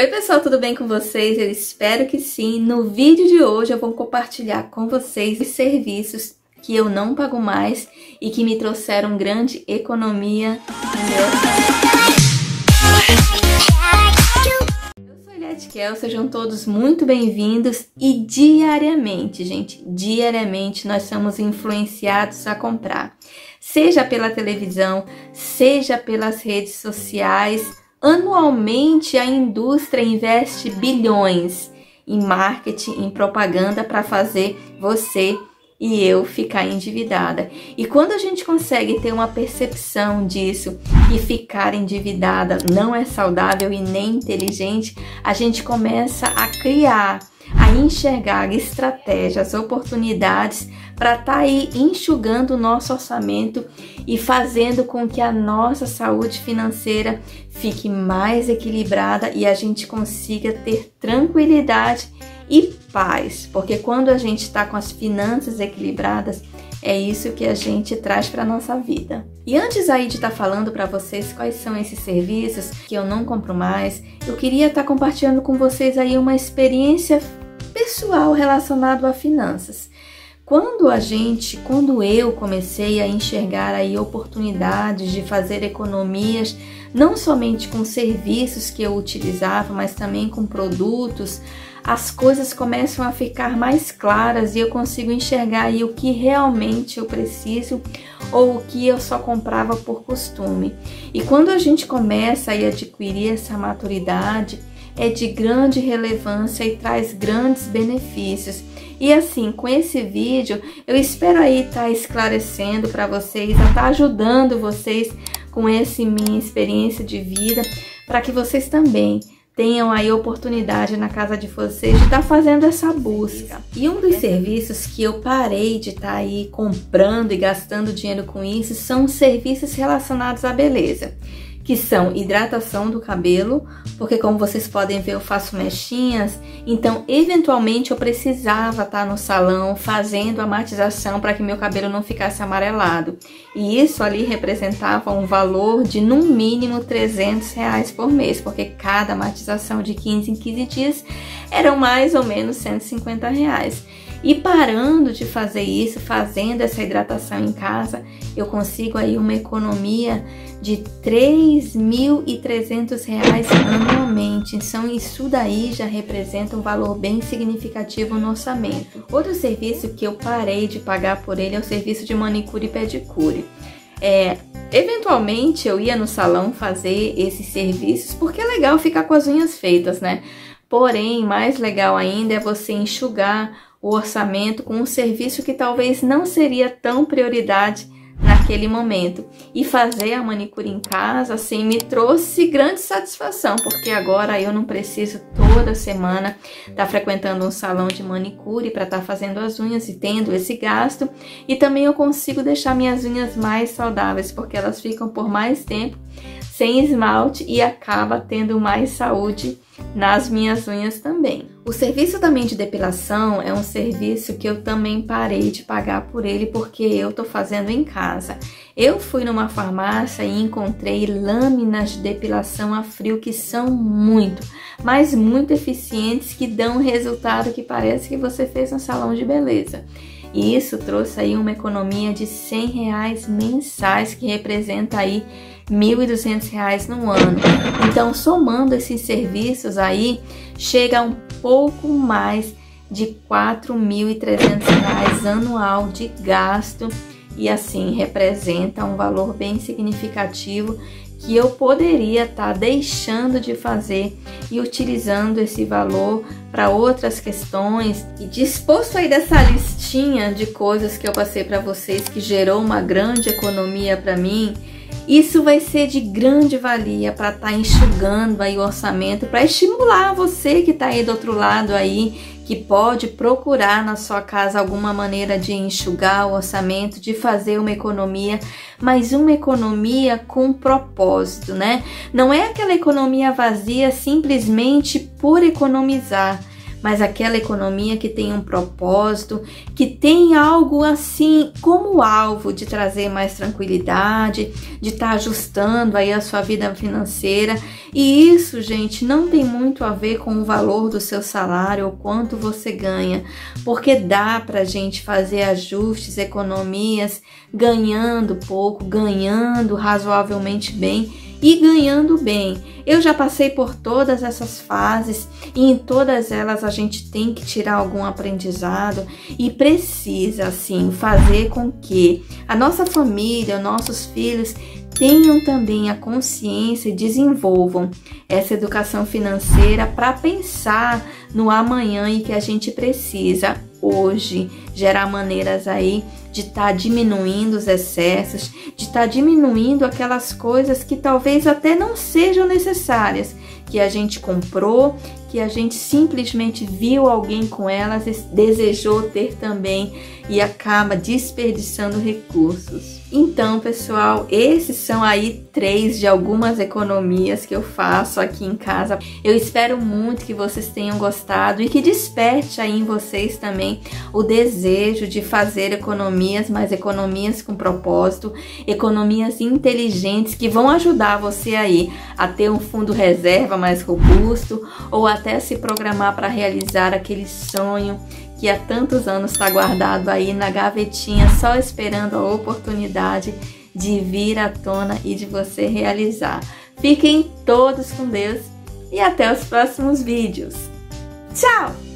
Oi pessoal, tudo bem com vocês? Eu espero que sim. No vídeo de hoje eu vou compartilhar com vocês os serviços que eu não pago mais e que me trouxeram grande economia Eu sou Eliette Kel, sejam todos muito bem-vindos e diariamente, gente, diariamente nós somos influenciados a comprar, seja pela televisão, seja pelas redes sociais, Anualmente, a indústria investe bilhões em marketing, em propaganda para fazer você e eu ficar endividada. E quando a gente consegue ter uma percepção disso e ficar endividada não é saudável e nem inteligente, a gente começa a criar, a enxergar estratégias, oportunidades para estar tá aí enxugando o nosso orçamento e fazendo com que a nossa saúde financeira fique mais equilibrada e a gente consiga ter tranquilidade e paz, porque quando a gente está com as finanças equilibradas, é isso que a gente traz para nossa vida. E antes aí de estar tá falando para vocês quais são esses serviços que eu não compro mais, eu queria estar tá compartilhando com vocês aí uma experiência pessoal relacionada a finanças. Quando a gente, quando eu comecei a enxergar aí oportunidades de fazer economias, não somente com serviços que eu utilizava, mas também com produtos, as coisas começam a ficar mais claras e eu consigo enxergar aí o que realmente eu preciso ou o que eu só comprava por costume. E quando a gente começa a adquirir essa maturidade, é de grande relevância e traz grandes benefícios. E assim, com esse vídeo, eu espero aí estar tá esclarecendo para vocês, estar tá ajudando vocês com essa minha experiência de vida, para que vocês também tenham aí oportunidade na casa de vocês de estar tá fazendo essa busca. E um dos serviços que eu parei de estar tá aí comprando e gastando dinheiro com isso são serviços relacionados à beleza que são hidratação do cabelo, porque como vocês podem ver eu faço mechinhas, então eventualmente eu precisava estar no salão fazendo a matização para que meu cabelo não ficasse amarelado. E isso ali representava um valor de no mínimo 300 reais por mês, porque cada matização de 15 em 15 dias eram mais ou menos 150 reais. E parando de fazer isso, fazendo essa hidratação em casa, eu consigo aí uma economia de R$ 3.300 anualmente. Então isso daí já representa um valor bem significativo no orçamento. Outro serviço que eu parei de pagar por ele é o serviço de manicure e pedicure. É, eventualmente eu ia no salão fazer esses serviços porque é legal ficar com as unhas feitas, né? Porém, mais legal ainda é você enxugar o orçamento com um serviço que talvez não seria tão prioridade naquele momento. E fazer a manicure em casa, assim, me trouxe grande satisfação, porque agora eu não preciso toda semana estar tá frequentando um salão de manicure para estar tá fazendo as unhas e tendo esse gasto. E também eu consigo deixar minhas unhas mais saudáveis, porque elas ficam por mais tempo sem esmalte e acaba tendo mais saúde nas minhas unhas também. O serviço também de depilação é um serviço que eu também parei de pagar por ele porque eu tô fazendo em casa. Eu fui numa farmácia e encontrei lâminas de depilação a frio que são muito, mas muito eficientes que dão um resultado que parece que você fez no salão de beleza. E isso trouxe aí uma economia de 100 reais mensais, que representa aí R$ 1.200 no ano. Então, somando esses serviços aí, chega um pouco mais de R$ 4.300 anual de gasto e assim representa um valor bem significativo que eu poderia estar tá deixando de fazer e utilizando esse valor para outras questões e disposto aí dessa listinha de coisas que eu passei para vocês que gerou uma grande economia para mim isso vai ser de grande valia para estar tá enxugando aí o orçamento, para estimular você que está aí do outro lado aí, que pode procurar na sua casa alguma maneira de enxugar o orçamento, de fazer uma economia, mas uma economia com propósito, né? Não é aquela economia vazia simplesmente por economizar, mas aquela economia que tem um propósito, que tem algo assim como alvo de trazer mais tranquilidade, de estar tá ajustando aí a sua vida financeira. E isso, gente, não tem muito a ver com o valor do seu salário ou quanto você ganha, porque dá pra gente fazer ajustes, economias, ganhando pouco, ganhando razoavelmente bem e ganhando bem. Eu já passei por todas essas fases e em todas elas a gente tem que tirar algum aprendizado e precisa assim fazer com que a nossa família, nossos filhos tenham também a consciência e desenvolvam essa educação financeira para pensar no amanhã e que a gente precisa hoje gerar maneiras aí de estar tá diminuindo os excessos, de estar tá diminuindo aquelas coisas que talvez até não sejam necessárias, que a gente comprou, que a gente simplesmente viu alguém com elas, desejou ter também e acaba desperdiçando recursos. Então, pessoal, esses são aí três de algumas economias que eu faço aqui em casa. Eu espero muito que vocês tenham gostado e que desperte aí em vocês também o desejo de fazer economias, mas economias com propósito, economias inteligentes que vão ajudar você aí a ter um fundo reserva mais robusto ou até se programar para realizar aquele sonho que há tantos anos está guardado aí na gavetinha, só esperando a oportunidade de vir à tona e de você realizar. Fiquem todos com Deus e até os próximos vídeos. Tchau!